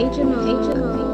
HMO. HMO.